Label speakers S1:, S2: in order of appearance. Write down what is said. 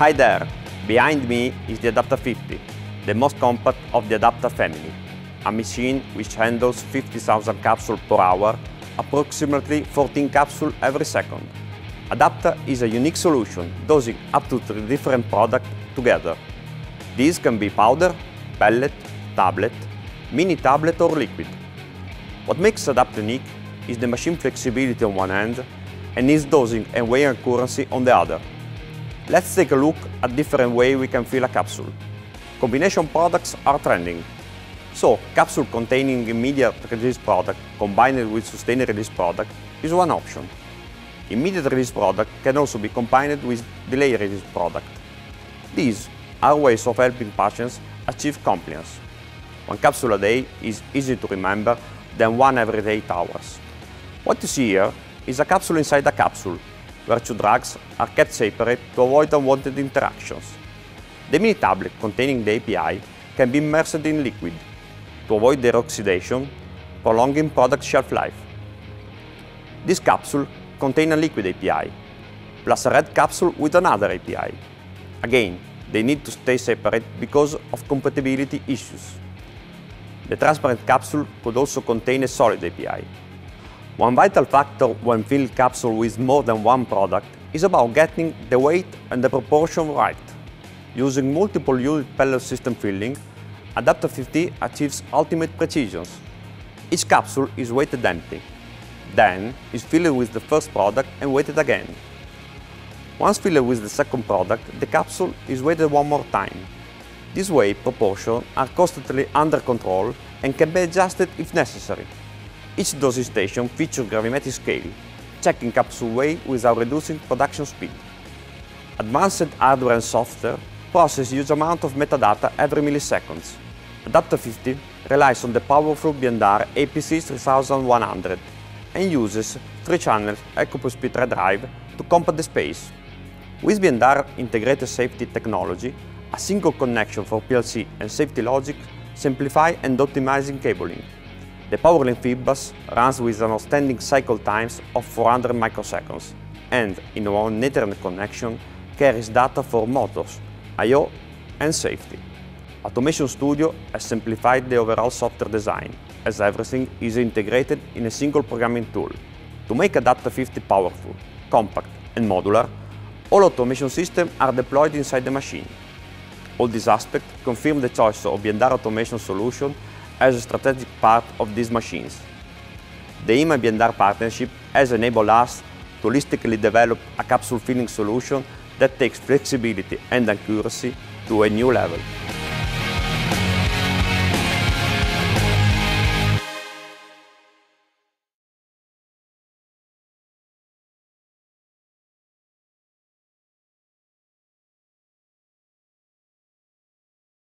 S1: Hi there! Behind me is the Adapta 50, the most compact of the Adapta family, a machine which handles 50,000 capsules per hour, approximately 14 capsules every second. Adapta is a unique solution, dosing up to three different products together. These can be powder, pellet, tablet, mini tablet or liquid. What makes Adapta unique is the machine flexibility on one hand and its dosing and weighing accuracy on the other. Let's take a look at different ways we can fill a capsule. Combination products are trending. So, capsule containing immediate release product combined with sustained release product is one option. Immediate release product can also be combined with delayed release product. These are ways of helping patients achieve compliance. One capsule a day is easy to remember than one every 8 hours. What you see here is a capsule inside a capsule, where two drugs are kept separate to avoid unwanted interactions. The mini tablet containing the API can be immersed in liquid to avoid their oxidation, prolonging product shelf life. This capsule contains a liquid API, plus a red capsule with another API. Again, they need to stay separate because of compatibility issues. The transparent capsule could also contain a solid API. One vital factor when filling capsule with more than one product is about getting the weight and the proportion right. Using multiple unit pellet system filling, Adapta 50 achieves ultimate precision. Each capsule is weighted empty, then is filled with the first product and weighted again. Once filled with the second product, the capsule is weighted one more time. This way, proportions are constantly under control and can be adjusted if necessary. Each dosing station features gravimetric scale, checking capsule weight without reducing production speed. Advanced hardware and software process huge amount of metadata every milliseconds. Adapta 50 relies on the powerful B&R APC 3100 and uses 3-channel ACOPOS P3 drive to compact the space. With B&R integrated safety technology, a single connection for PLC and safety logic simplify and optimizing cabling. The PowerLink fieldbus runs with an outstanding cycle times of 400 microseconds and, in one Ethernet connection, carries data for motors, I.O. and safety. Automation Studio has simplified the overall software design, as everything is integrated in a single programming tool. To make Adapta 50 powerful, compact and modular, all automation systems are deployed inside the machine. All these aspects confirm the choice of B&R automation solution as a strategic part of these machines. The IMA B&R partnership has enabled us to holistically develop a capsule filling solution that takes flexibility and accuracy to a new level.